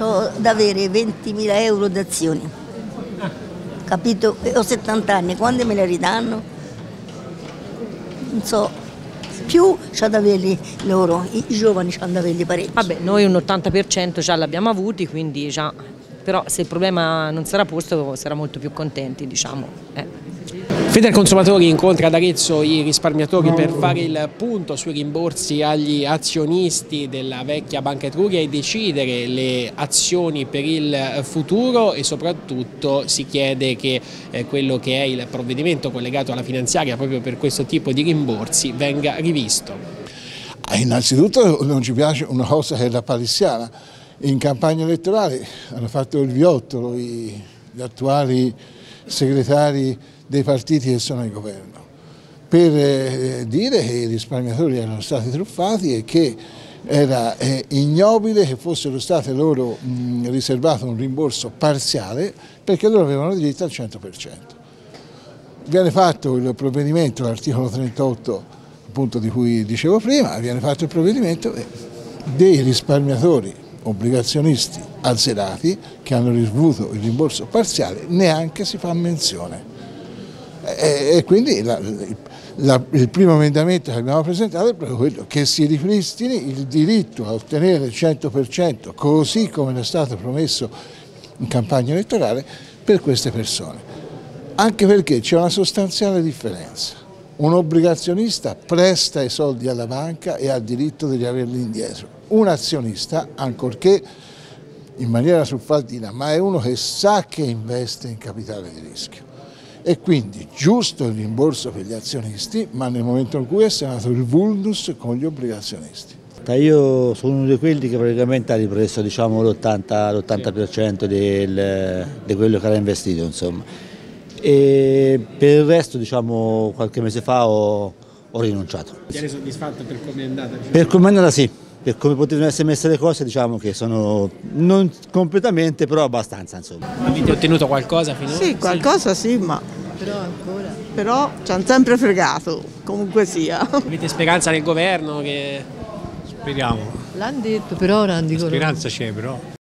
ho da avere 20.000 euro d'azioni, capito? Ho 70 anni, quando me le ridanno? Non so, più c'ho da averli loro, i, i giovani c'hanno da averli parecchi. Vabbè, noi un 80% già l'abbiamo avuti, quindi già, però se il problema non sarà posto sarà molto più contenti, diciamo. Eh. Feder Consumatori incontra ad Arezzo i risparmiatori per fare il punto sui rimborsi agli azionisti della vecchia Banca Etruria e decidere le azioni per il futuro e soprattutto si chiede che eh, quello che è il provvedimento collegato alla finanziaria proprio per questo tipo di rimborsi venga rivisto. Ah, innanzitutto non ci piace una cosa che è la palissiana. In campagna elettorale hanno fatto il viottolo gli attuali segretari dei partiti che sono al governo, per eh, dire che i risparmiatori erano stati truffati e che era eh, ignobile che fossero state loro riservato un rimborso parziale perché loro avevano diritto al 100%. Viene fatto il provvedimento, l'articolo 38 appunto di cui dicevo prima, viene fatto il provvedimento dei risparmiatori obbligazionisti azzerati che hanno ricevuto il rimborso parziale, neanche si fa menzione. E, e quindi la, la, il primo emendamento che abbiamo presentato è proprio quello che si ripristini il diritto a ottenere il 100% così come è stato promesso in campagna elettorale per queste persone. Anche perché c'è una sostanziale differenza. Un obbligazionista presta i soldi alla banca e ha il diritto di riaverli indietro. Un azionista, ancorché in maniera suffaldina, ma è uno che sa che investe in capitale di rischio e quindi giusto il rimborso per gli azionisti, ma nel momento in cui è stato il vulnus con gli obbligazionisti. Io sono uno di quelli che praticamente ha ripreso diciamo, l'80% di quello che era investito. Insomma. E per il resto diciamo, qualche mese fa ho, ho rinunciato. Ti eri soddisfatto per come è andata? Diciamo? Per come è andata sì, per come potevano essere messe le cose diciamo che sono non completamente però abbastanza insomma. Avete ottenuto qualcosa finora? Sì, qualcosa sì, sì ma però ancora. Però ci hanno sempre fregato, comunque sia. Avete speranza nel governo che... Speriamo. L'hanno detto però non dicono. La speranza c'è però.